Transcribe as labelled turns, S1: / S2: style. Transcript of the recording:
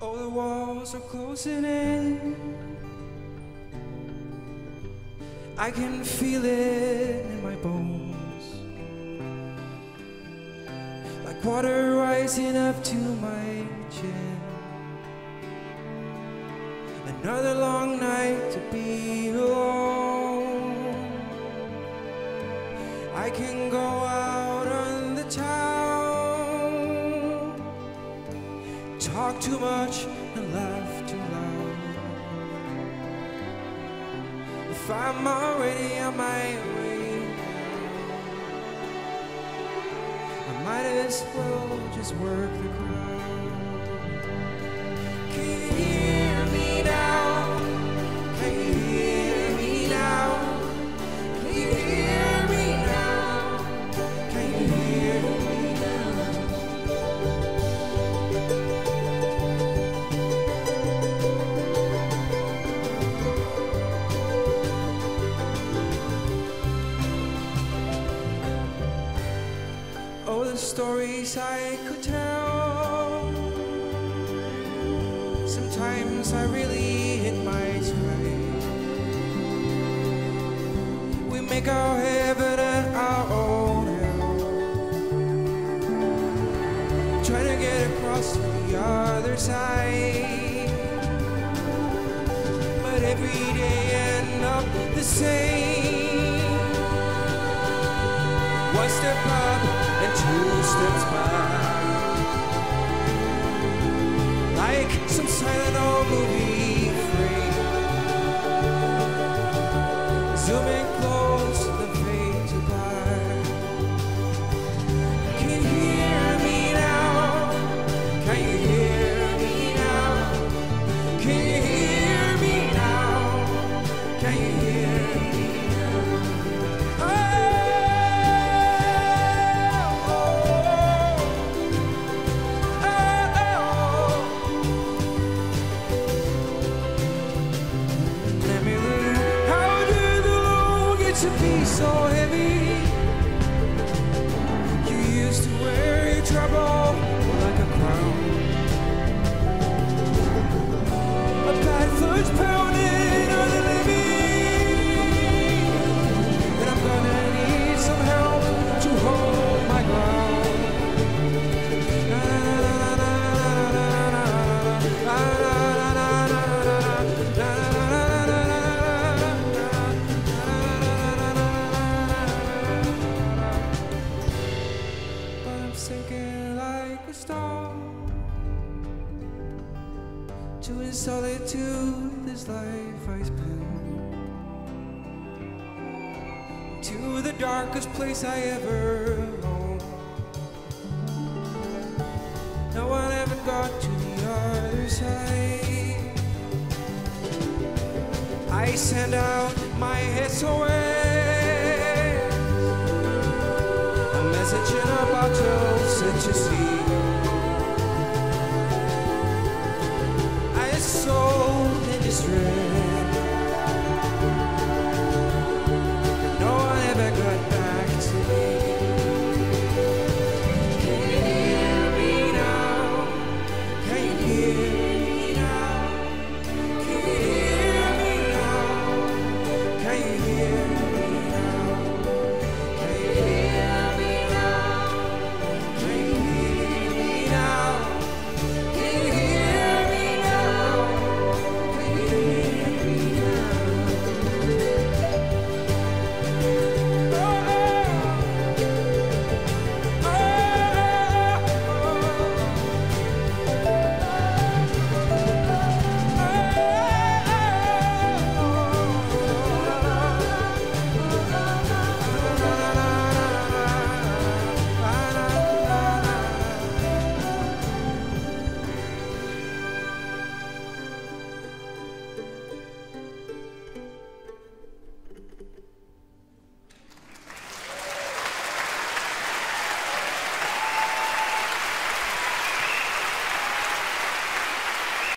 S1: All the walls are closing in. I can feel it in my bones. Like water rising up to my chin. Another long night to be alone. I can go out on the town, talk too much and laugh too loud. If I'm already on my way, I might as well just work the crowd. The stories I could tell. Sometimes I really hit my stride. We make our heaven and our own hell. Trying to get across to the other side. But every day end up the same. One step up and two steps back. Like so heavy? You used to wear your trouble to in solitude this life I spend to the darkest place I ever known. No one ever got to the other side. I send out my SOS, a message in a bottle sent to sea.